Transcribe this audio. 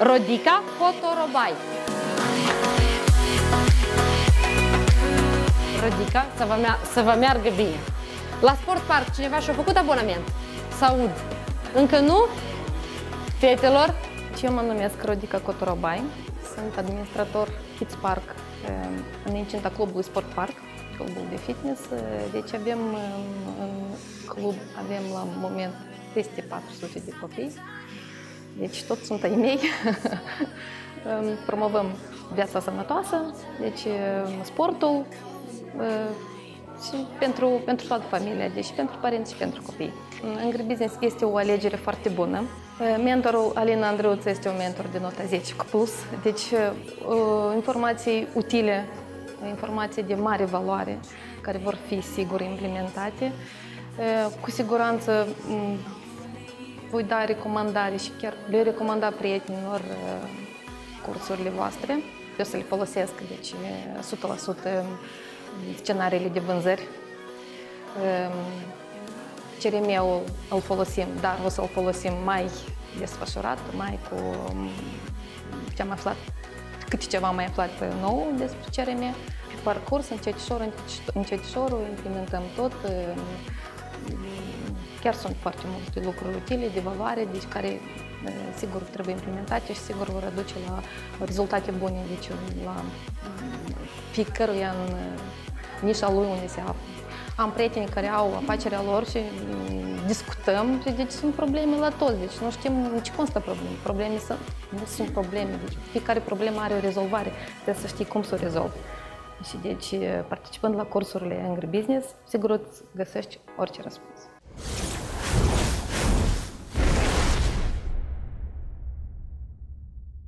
Rodica Cotorobai. Rodica, să vă, mea- să vă meargă bine. La Sport Park, cineva și-a făcut abonament? Să aud. Încă nu? Fetelor? Și eu mă numesc Rodica Cotorobai, sunt administrator Kids Park eh, în incinta clubului Sport Park, clubul de fitness. Eh, Deci avem în, în club, avem la moment peste 400 de copii, deci toți sunt ai mei. Em, Promovăm viața sănătoasă, deci em, sportul eh, și pentru, pentru toată familia, deci și pentru părinți și pentru copii. Angry Business este o alegere foarte bună. Mentorul Alina Andreuță este un mentor de nota 10 cu plus, deci uh, informații utile, informații de mare valoare, care vor fi sigur implementate. Uh, Cu siguranță m, voi da recomandare și chiar le recomanda prietenilor uh, cursurile voastre. Eu să le folosesc, deci uh, 100% scenariile de vânzări. Um, CRM-ul îl folosim, dar o să-l folosim mai desfășurat, mai cu um, ce am aflat, cât ceva am mai aflat nou despre CRM. Pe parcurs, încetișor, încetișor, încetișor, implementăm tot. Um, Chiar sunt foarte multe lucruri utile, de valoare, deci care uh, sigur trebuie implementate și sigur vor aduce la rezultate bune, deci la um, fiecăruia în uh, nișa lui unde se află. Am prieteni care au afacerea lor și mm, discutăm și deci sunt probleme la toți, deci nu știm în ce constă probleme. Probleme sunt, nu sunt probleme, deci fiecare problemă are o rezolvare, trebuie să știi cum să o rezolvi. Și deci participând la cursurile Angry Business, sigur îți găsești orice răspuns.